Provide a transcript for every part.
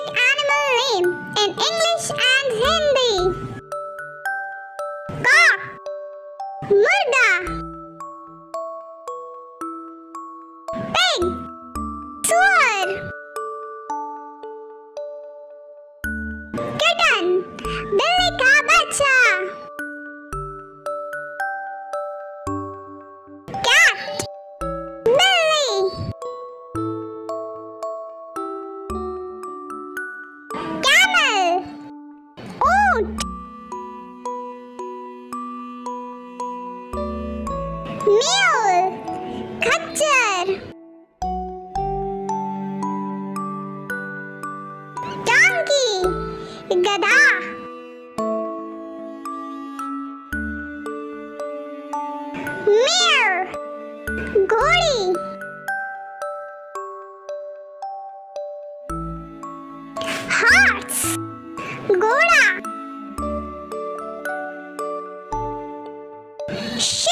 animal name in English and Hindi? Meal, Khachar Donkey. Gada. Mirror Gori. Hearts. Gora. Shit!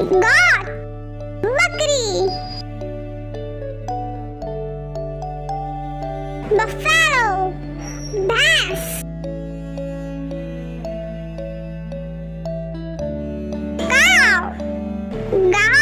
God! Buckaroo! Buffalo! Bass! Cow! Cow!